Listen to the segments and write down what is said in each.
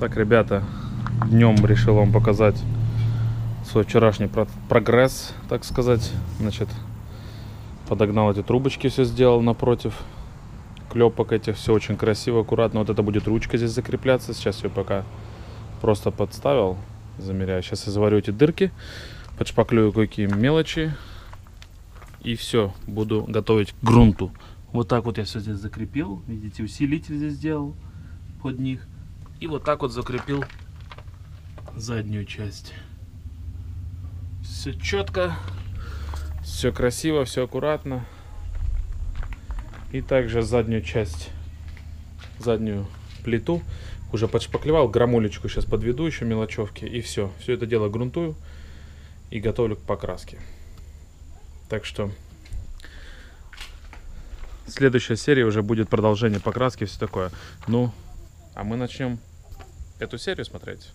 Так, ребята, днем решил вам показать свой вчерашний про- прогресс, так сказать. Значит, подогнал эти трубочки, все сделал напротив клепок этих, все очень красиво, аккуратно. Вот это будет ручка здесь закрепляться. Сейчас ее пока просто подставил, замеряю. Сейчас я заварю эти дырки, подшпаклюю кое-какие мелочи. И все, буду готовить к грунту. Вот так вот я все здесь закрепил. Видите, усилитель здесь сделал под них. И вот так вот закрепил заднюю часть. Все четко, все красиво, все аккуратно. И также заднюю часть, заднюю плиту уже подшпаклевал. Грамулечку сейчас подведу еще мелочевки. И все. Все это дело грунтую и готовлю к покраске. Так что следующая серия уже будет продолжение покраски, все такое. Ну, а мы начнем эту серию смотреть.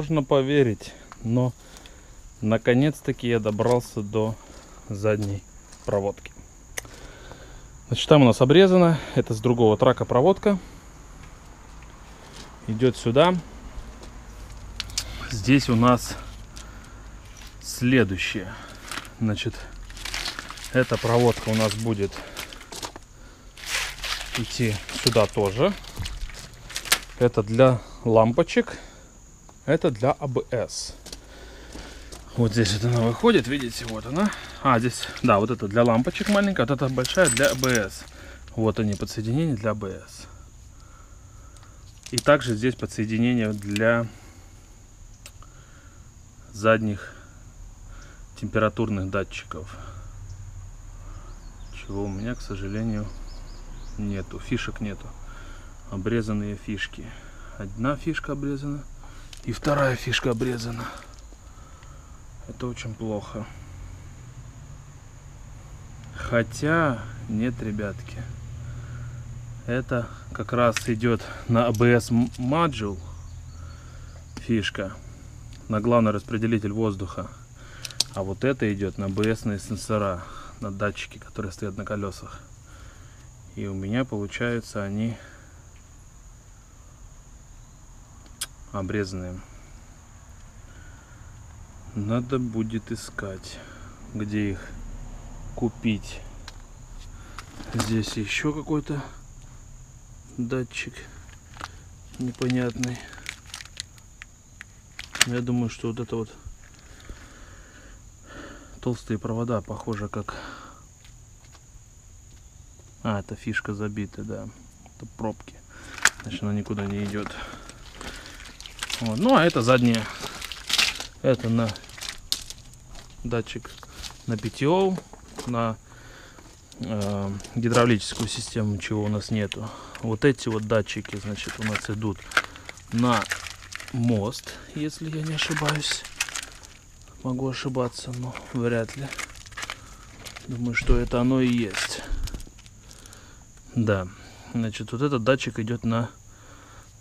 Сложно поверить, но наконец-таки я добрался до задней проводки. Значит, там у нас обрезано. Это с другого трака проводка. Идет сюда. Здесь у нас следующее. Значит, эта проводка у нас будет идти сюда тоже. Это для лампочек. Это для АБС. Вот здесь вот она выходит, видите, вот она. А, здесь, да, вот это для лампочек маленькая, вот это большая для АБС. Вот они, подсоединения для АБС. И также здесь подсоединение для задних температурных датчиков. Чего у меня, к сожалению, нету. Фишек нету. Обрезанные фишки. Одна фишка обрезана. И вторая фишка обрезана. Это очень плохо. Хотя, нет, ребятки. Это как раз идет на ABS Module фишка. На главный распределитель воздуха. А вот это идет на ABS сенсора. На датчики, которые стоят на колесах. И у меня получаются они обрезанные. Надо будет искать, где их купить. Здесь еще какой-то датчик непонятный. Я думаю, что вот это вот толстые провода, похоже, как... А, это фишка забита, да. Это пробки. Значит, она никуда не идет. Вот. Ну, а это задние. Это на датчик на PTO, на э, гидравлическую систему, чего у нас нету. Вот эти вот датчики, значит, у нас идут на мост, если я не ошибаюсь. Могу ошибаться, но вряд ли. Думаю, что это оно и есть. Да. Значит, вот этот датчик идет на,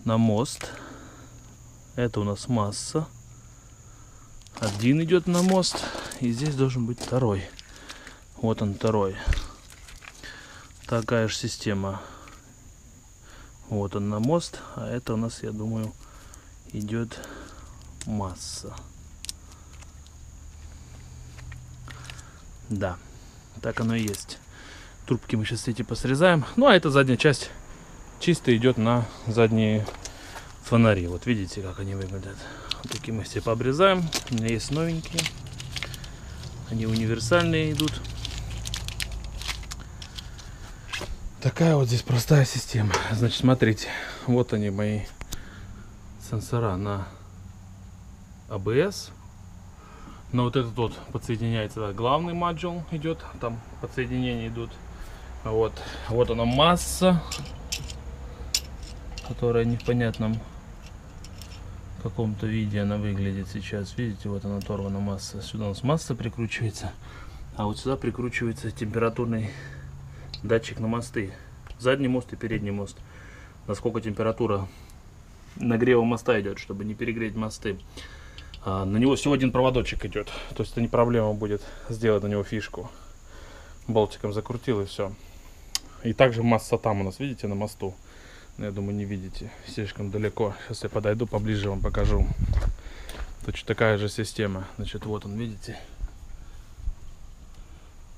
на мост. Это у нас масса. Один идет на мост. И здесь должен быть второй. Вот он второй. Такая же система. Вот он на мост. А это у нас, я думаю, идет масса. Да, так оно и есть. Трубки мы сейчас эти посрезаем. Ну, а эта задняя часть чисто идет на задние фонари. Вот видите, как они выглядят. Вот такие мы все пообрезаем. У меня есть новенькие. Они универсальные идут. Такая вот здесь простая система. Значит, смотрите. Вот они мои сенсора на ABS. Но вот этот вот подсоединяется, да, главный модуль идет, там подсоединения идут. Вот, вот она масса, которая не в непонятном каком-то виде она выглядит сейчас. Видите, вот она оторвана масса. Сюда у нас масса прикручивается, а вот сюда прикручивается температурный датчик на мосты. Задний мост и передний мост. Насколько температура нагрева моста идет, чтобы не перегреть мосты. А, на него всего один проводочек идет. То есть это не проблема будет сделать на него фишку. Болтиком закрутил и все. И также масса там у нас, видите, на мосту. Но я думаю, не видите. Слишком далеко. Сейчас я подойду поближе вам покажу. Точно такая же система. Значит, вот он, видите.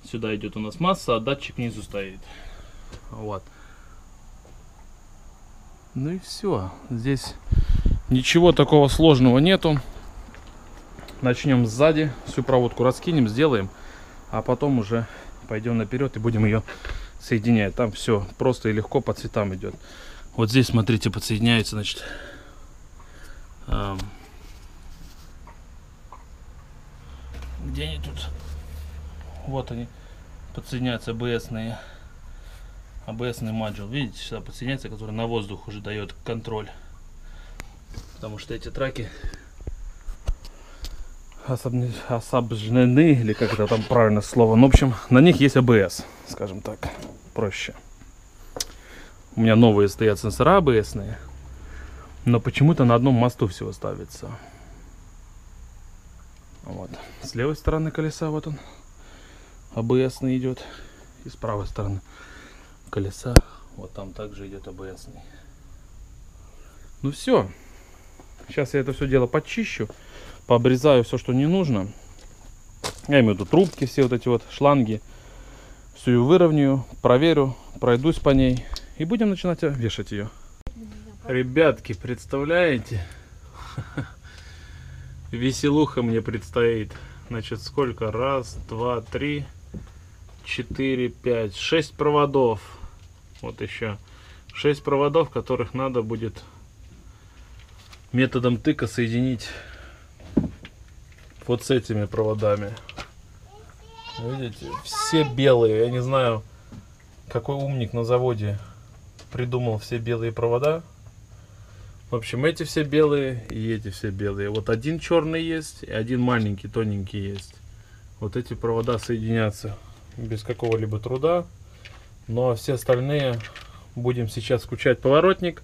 Сюда идет у нас масса, а датчик внизу стоит. Вот. Ну и все. Здесь ничего такого сложного нету. Начнем сзади, всю проводку раскинем, сделаем, а потом уже пойдем наперед и будем ее соединять. Там все просто и легко по цветам идет. Вот здесь, смотрите, подсоединяется, значит, эм, где они тут? Вот они, подсоединяются АБСные, АБСный модуль. Видите, сюда подсоединяется, который на воздух уже дает контроль. Потому что эти траки особжены, или как это там правильно слово. Ну, в общем, на них есть АБС, скажем так, проще. У меня новые стоят сенсора АБСные, но почему-то на одном мосту всего ставится. Вот. С левой стороны колеса вот он, АБСный идет, и с правой стороны колеса, вот там также идет АБСный. Ну все, сейчас я это все дело почищу пообрезаю все, что не нужно. Я имею в виду трубки, все вот эти вот шланги. Всю ее выровняю, проверю, пройдусь по ней и будем начинать вешать ее. Ребятки, представляете? Веселуха мне предстоит. Значит, сколько? Раз, два, три, четыре, пять, шесть проводов. Вот еще. Шесть проводов, которых надо будет методом тыка соединить вот с этими проводами. Видите, все белые. Я не знаю, какой умник на заводе придумал все белые провода. В общем, эти все белые и эти все белые. Вот один черный есть и один маленький, тоненький есть. Вот эти провода соединятся без какого-либо труда. Ну а все остальные будем сейчас включать поворотник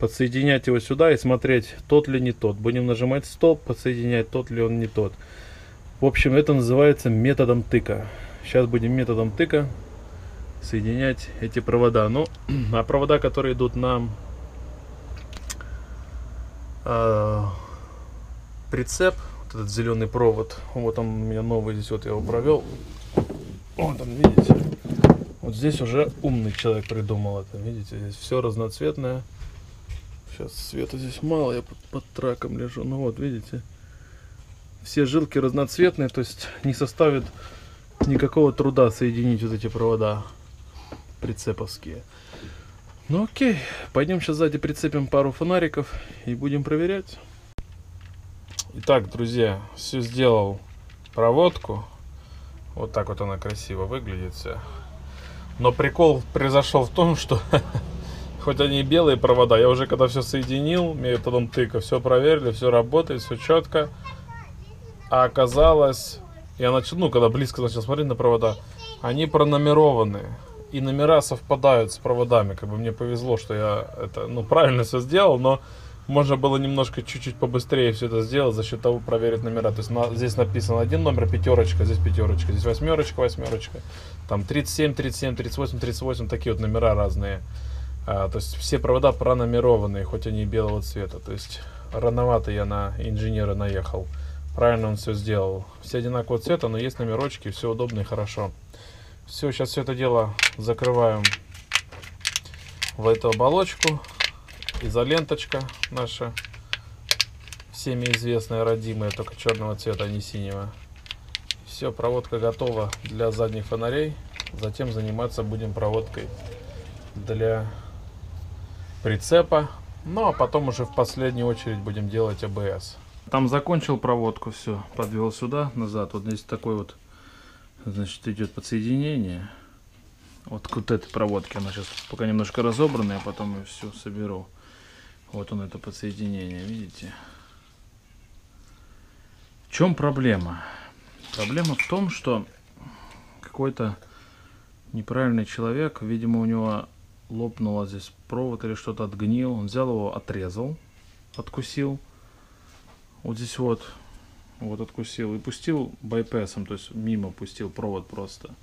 подсоединять его сюда и смотреть, тот ли не тот. Будем нажимать стоп, подсоединять, тот ли он не тот. В общем, это называется методом тыка. Сейчас будем методом тыка соединять эти провода. Ну, а провода, которые идут на э, прицеп, вот этот зеленый провод, вот он у меня новый здесь, вот я его провел. Вот он, видите, вот здесь уже умный человек придумал это, видите, здесь все разноцветное. Сейчас света здесь мало, я под, под траком лежу. Ну вот, видите, все жилки разноцветные, то есть не составит никакого труда соединить вот эти провода прицеповские. Ну окей, пойдем сейчас сзади прицепим пару фонариков и будем проверять. Итак, друзья, все сделал проводку. Вот так вот она красиво выглядит вся. Но прикол произошел в том, что хоть они и белые провода, я уже когда все соединил методом тыка, все проверили, все работает, все четко. А оказалось, я начал, ну, когда близко начал смотреть на провода, они пронумерованы. И номера совпадают с проводами. Как бы мне повезло, что я это, ну, правильно все сделал, но можно было немножко чуть-чуть побыстрее все это сделать за счет того проверить номера. То есть на, здесь написано один номер пятерочка, здесь пятерочка, здесь восьмерочка, восьмерочка. Там 37, 37, 38, 38, такие вот номера разные. А, то есть все провода пронумерованные, хоть они и белого цвета. То есть рановато я на инженера наехал. Правильно он все сделал. Все одинакового цвета, но есть номерочки, все удобно и хорошо. Все, сейчас все это дело закрываем в эту оболочку. Изоленточка наша, всеми известная, родимая, только черного цвета, а не синего. Все, проводка готова для задних фонарей. Затем заниматься будем проводкой для прицепа. Ну а потом уже в последнюю очередь будем делать АБС. Там закончил проводку, все, подвел сюда, назад. Вот здесь такой вот, значит, идет подсоединение. Вот к вот этой проводке она сейчас пока немножко разобранная, а потом я все соберу. Вот он это подсоединение, видите? В чем проблема? Проблема в том, что какой-то неправильный человек, видимо, у него лопнуло здесь провод или что-то отгнил. Он взял его, отрезал, откусил. Вот здесь вот, вот откусил и пустил байпесом, то есть мимо пустил провод просто.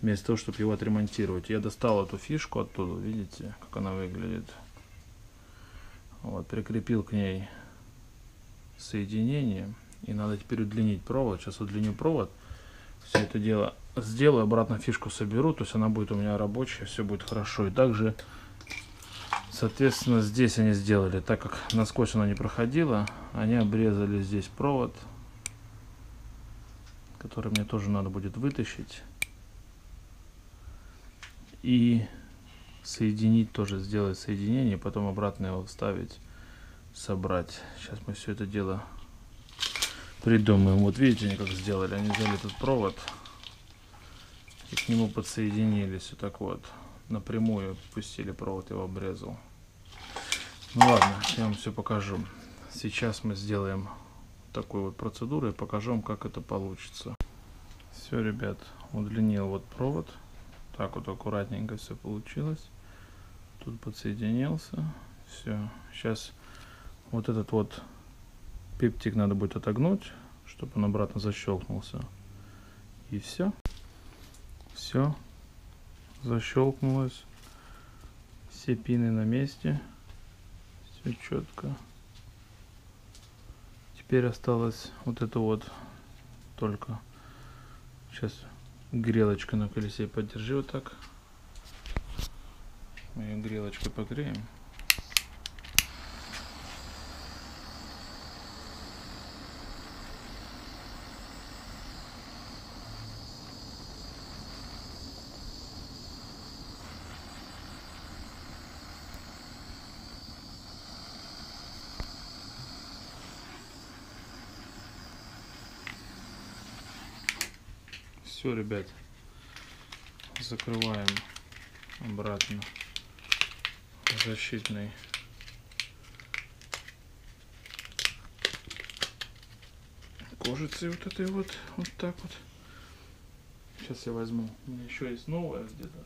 Вместо того, чтобы его отремонтировать. Я достал эту фишку оттуда, видите, как она выглядит. Вот, прикрепил к ней соединение. И надо теперь удлинить провод. Сейчас удлиню провод. Все это дело сделаю, обратно фишку соберу. То есть она будет у меня рабочая, все будет хорошо. И также, соответственно, здесь они сделали, так как насквозь она не проходила, они обрезали здесь провод, который мне тоже надо будет вытащить. И соединить тоже, сделать соединение, потом обратно его вставить, собрать. Сейчас мы все это дело придумаем. Вот видите, они как сделали. Они взяли этот провод и к нему подсоединились. Вот так вот. Напрямую пустили провод, его обрезал. Ну ладно, я вам все покажу. Сейчас мы сделаем такую вот процедуру и покажу вам, как это получится. Все, ребят, удлинил вот провод. Так вот аккуратненько все получилось. Тут подсоединился. Все. Сейчас вот этот вот пиптик надо будет отогнуть, чтобы он обратно защелкнулся. И все. Все. Защелкнулось. Все пины на месте. Все четко. Теперь осталось вот это вот только. Сейчас грелочка на колесе подержи вот так. Мы ее грелочкой погреем. Все, ребят, закрываем обратно защитной кожицей вот этой вот, вот так вот. Сейчас я возьму. У меня еще есть новая где-то.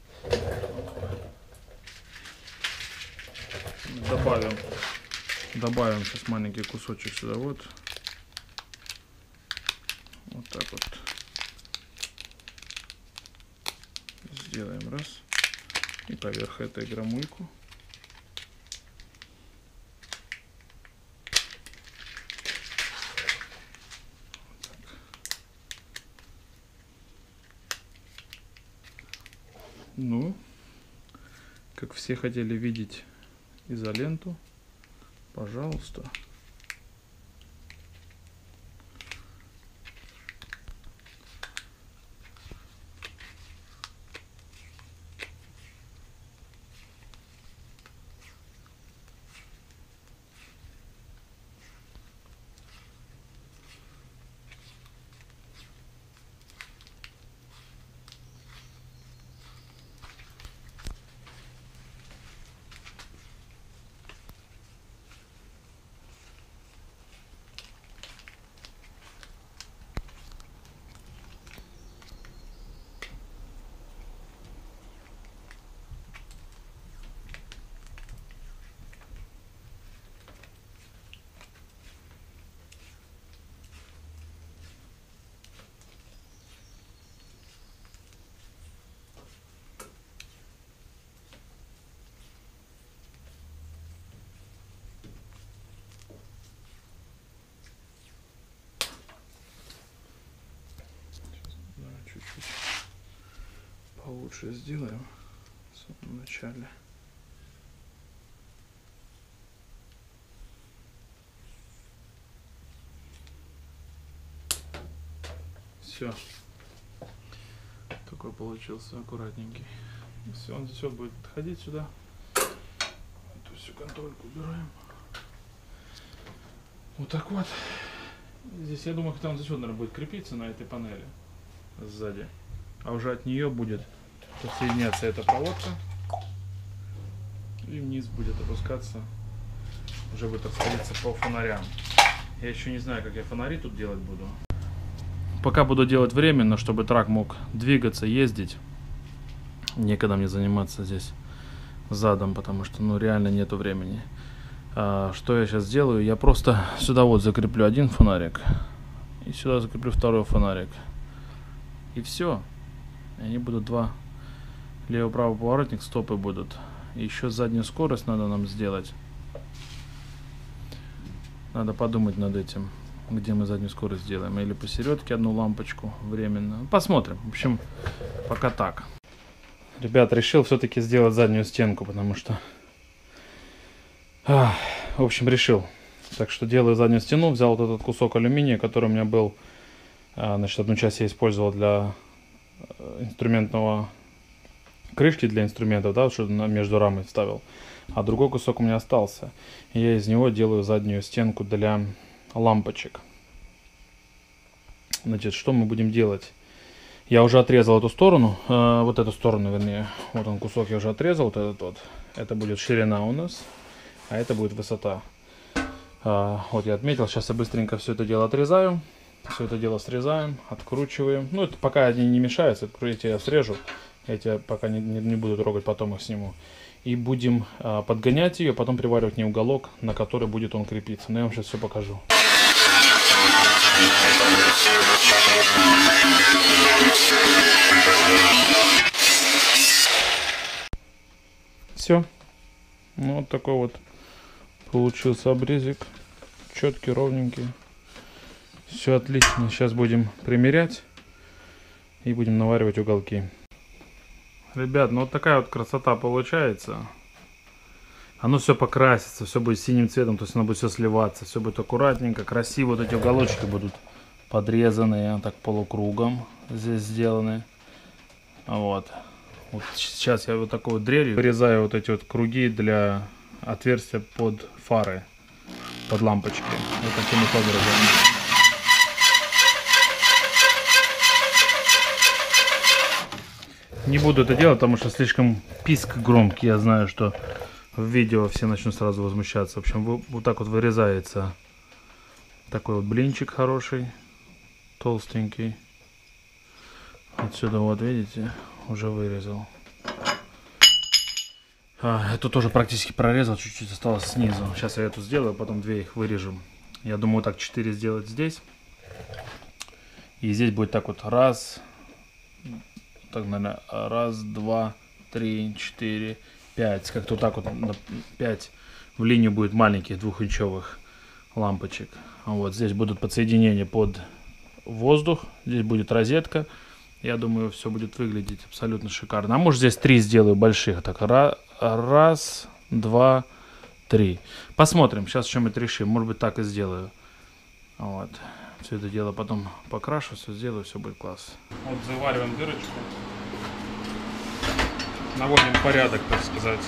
Добавим, добавим сейчас маленький кусочек сюда вот. Вот так вот. Сделаем раз. И поверх этой грамульку. Ну, как все хотели видеть изоленту, пожалуйста. Получше сделаем в самом начале. Все. Такой получился аккуратненький. Все, он здесь вот будет подходить сюда. Эту всю контрольку убираем. Вот так вот. Здесь, я думаю, там здесь вот, наверное, будет крепиться на этой панели сзади. А уже от нее будет подсоединяться эта проводка. И вниз будет опускаться. Уже будет расходиться по фонарям. Я еще не знаю, как я фонари тут делать буду. Пока буду делать временно, чтобы трак мог двигаться, ездить. Некогда мне заниматься здесь задом, потому что ну реально нету времени. А, что я сейчас сделаю? Я просто сюда вот закреплю один фонарик. И сюда закреплю второй фонарик. И все. Они будут два. Лево-право поворотник, стопы будут. Еще заднюю скорость надо нам сделать. Надо подумать над этим, где мы заднюю скорость сделаем. Или посередке одну лампочку временно. Посмотрим. В общем, пока так. Ребят, решил все-таки сделать заднюю стенку, потому что а, в общем, решил. Так что делаю заднюю стену. Взял вот этот кусок алюминия, который у меня был. А, значит, одну часть я использовал для э, инструментного крышки для инструментов, да, что между рамой вставил. А другой кусок у меня остался. И я из него делаю заднюю стенку для лампочек. Значит, что мы будем делать? Я уже отрезал эту сторону, э, вот эту сторону, вернее. Вот он кусок я уже отрезал, вот этот вот. Это будет ширина у нас а это будет высота. А, вот я отметил, сейчас я быстренько все это дело отрезаю. Все это дело срезаем, откручиваем. Ну, это пока они не мешаются, эти я срежу. Эти пока не, не, не буду трогать, потом их сниму. И будем а, подгонять ее, потом приваривать не уголок, на который будет он крепиться. Но я вам сейчас все покажу. Все. Ну, вот такой вот Получился обрезик. Четкий, ровненький. Все отлично. Сейчас будем примерять. И будем наваривать уголки. Ребят, ну вот такая вот красота получается. Оно все покрасится, все будет синим цветом, то есть оно будет все сливаться, все будет аккуратненько, красиво. Вот эти уголочки будут подрезанные, так полукругом здесь сделаны. Вот. Вот сейчас я вот такой вот дрелью вырезаю вот эти вот круги для отверстия под фары, под лампочки. Вот таким вот образом. Не буду это делать, потому что слишком писк громкий. Я знаю, что в видео все начнут сразу возмущаться. В общем, вот так вот вырезается такой вот блинчик хороший, толстенький. Отсюда вот, видите, уже вырезал. А, эту тоже практически прорезал, чуть-чуть осталось снизу. Сейчас я эту сделаю, потом две их вырежем. Я думаю, так 4 сделать здесь. И здесь будет так вот раз, так, наверное, раз, два, три, четыре, пять. Как-то вот так вот, пять в линию будет маленьких двухинчевых лампочек. Вот здесь будут подсоединения под воздух. Здесь будет розетка. Я думаю, все будет выглядеть абсолютно шикарно. А может здесь три сделаю больших. Так, Раз, два, три. Посмотрим, сейчас чем-нибудь решим. Может быть, так и сделаю. Вот. Все это дело потом покрашу, все сделаю, все будет класс. Вот завариваем дырочку. Наводим порядок, так сказать.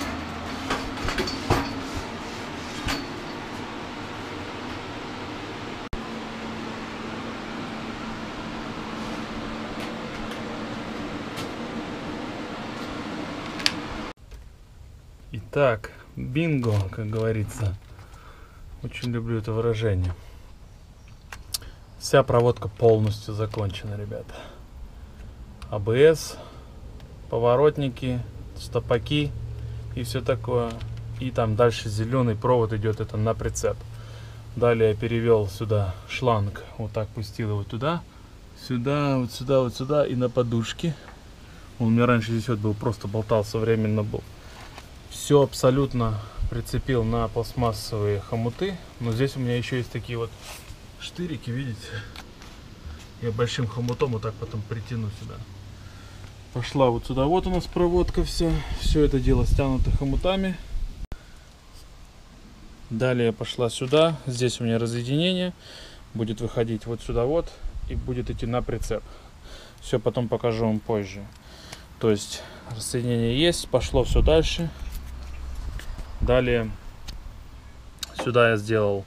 Так, бинго, как говорится. Очень люблю это выражение. Вся проводка полностью закончена, ребята. АБС, поворотники, стопаки и все такое. И там дальше зеленый провод идет, это на прицеп. Далее я перевел сюда шланг, вот так пустил его туда, сюда, вот сюда, вот сюда и на подушке. Он у меня раньше здесь вот был, просто болтался временно был все абсолютно прицепил на пластмассовые хомуты. Но здесь у меня еще есть такие вот штырики, видите? Я большим хомутом вот так потом притяну сюда. Пошла вот сюда. Вот у нас проводка вся. Все это дело стянуто хомутами. Далее пошла сюда. Здесь у меня разъединение. Будет выходить вот сюда вот. И будет идти на прицеп. Все потом покажу вам позже. То есть рассоединение есть. Пошло все дальше. Далее сюда я сделал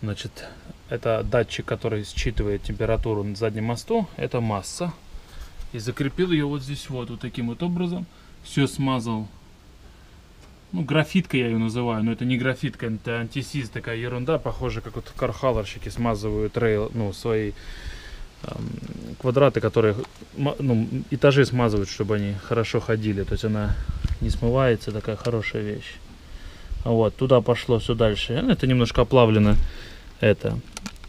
значит это датчик который считывает температуру на заднем мосту. Это масса. И закрепил ее вот здесь вот вот таким вот образом. Все смазал. Ну, графитка я ее называю, но это не графитка, это антисиз, такая ерунда, похоже, как вот кархалорщики смазывают рейл, ну, свои эм, квадраты, которые, ну, этажи смазывают, чтобы они хорошо ходили, то есть она не смывается, такая хорошая вещь. Вот, туда пошло все дальше, это немножко оплавлено, это,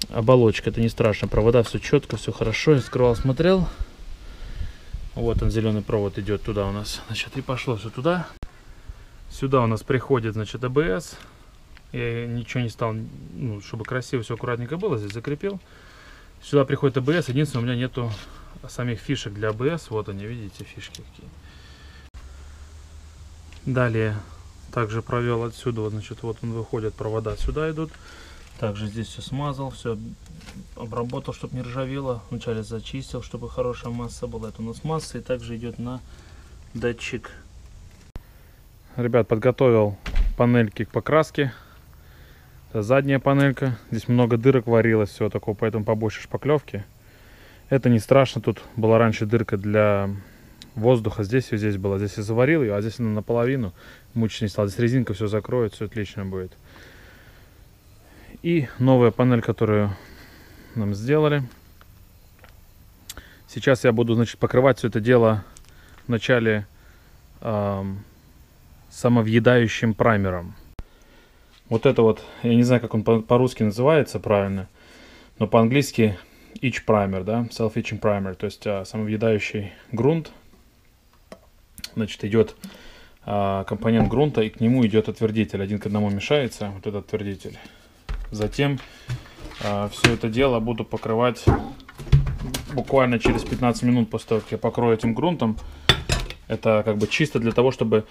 оболочка, это не страшно, провода все четко, все хорошо, я скрывал, смотрел. Вот он, зеленый провод идет туда у нас, значит, и пошло все туда. Сюда у нас приходит, значит, АБС. Я ничего не стал, ну, чтобы красиво, все аккуратненько было, здесь закрепил. Сюда приходит АБС, единственное, у меня нету самих фишек для АБС. Вот они, видите, фишки какие. Далее, также провел отсюда, значит, вот он выходит, провода сюда идут. Также здесь все смазал, все обработал, чтобы не ржавело. Вначале зачистил, чтобы хорошая масса была. Это у нас масса и также идет на датчик ребят, подготовил панельки к покраске. Это задняя панелька. Здесь много дырок варилось, всего такого, поэтому побольше шпаклевки. Это не страшно, тут была раньше дырка для воздуха. Здесь и здесь была. Здесь я заварил ее, а здесь она наполовину. Мучить не стал. Здесь резинка все закроет, все отлично будет. И новая панель, которую нам сделали. Сейчас я буду, значит, покрывать все это дело в начале эм, самовъедающим праймером. Вот это вот, я не знаю, как он по-русски называется правильно, но по-английски each primer, да, self-etching primer, то есть а, самовъедающий грунт. Значит, идет а, компонент грунта, и к нему идет отвердитель. Один к одному мешается, вот этот отвердитель. Затем а, все это дело буду покрывать буквально через 15 минут после того, как я покрою этим грунтом. Это как бы чисто для того, чтобы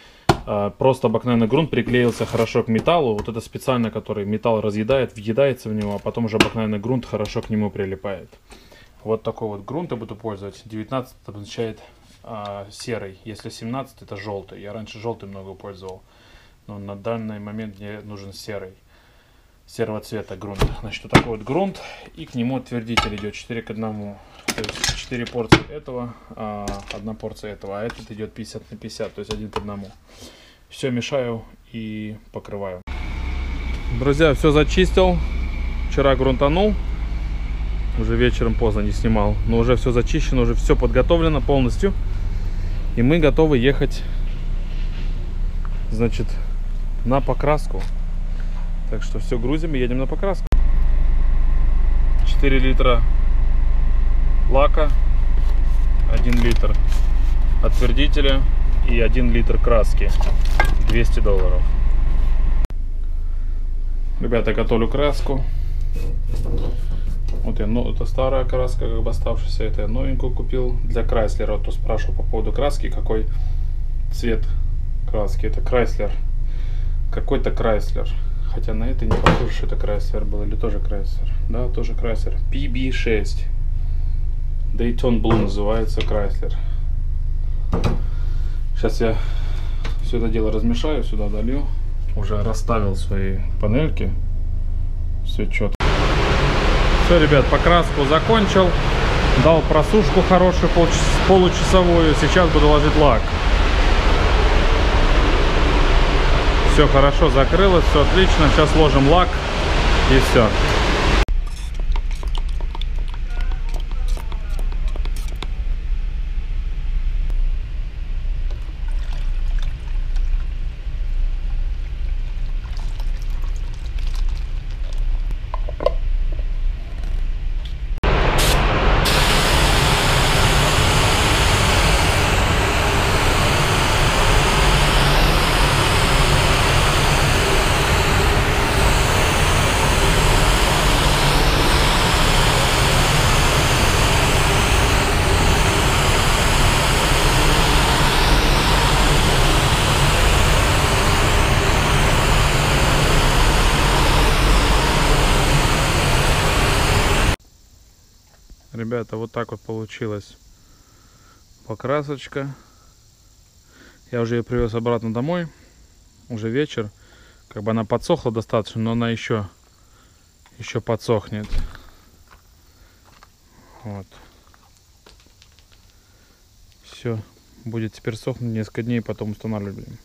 э, просто обыкновенный грунт приклеился хорошо к металлу. Вот это специально, который металл разъедает, въедается в него, а потом уже обыкновенный грунт хорошо к нему прилипает. Вот такой вот грунт я буду пользоваться. 19 означает э, серый, если 17 это желтый. Я раньше желтый много пользовал, но на данный момент мне нужен серый серого цвета грунт. Значит, вот такой вот грунт, и к нему отвердитель идет 4 к 1. То есть 4 порции этого, а, одна порция этого, а этот идет 50 на 50, то есть один к одному. Все мешаю и покрываю. Друзья, все зачистил. Вчера грунтанул. Уже вечером поздно не снимал. Но уже все зачищено, уже все подготовлено полностью. И мы готовы ехать, значит, на покраску. Так что все грузим и едем на покраску. 4 литра лака, 1 литр отвердителя и 1 литр краски. 200 долларов. Ребята, готовлю краску. Вот я, ну, это старая краска, как бы оставшаяся. Это я новенькую купил для Крайслера. Вот кто спрашивал по поводу краски, какой цвет краски. Это Chrysler. Какой-то Chrysler. Хотя на это не похоже, что это Chrysler был. Или тоже Chrysler. Да, тоже Chrysler. PB6. Dayton Blue называется Chrysler. Сейчас я все это дело размешаю, сюда долью. Уже расставил свои панельки. Все четко. Все, ребят, покраску закончил. Дал просушку хорошую, получасовую. Сейчас буду ложить лак. Все хорошо закрылось, все отлично. Сейчас ложим лак и все. Ребята, вот так вот получилась покрасочка. Я уже ее привез обратно домой. Уже вечер. Как бы она подсохла достаточно, но она еще, еще подсохнет. Вот. Все. Будет теперь сохнуть несколько дней, потом устанавливаем.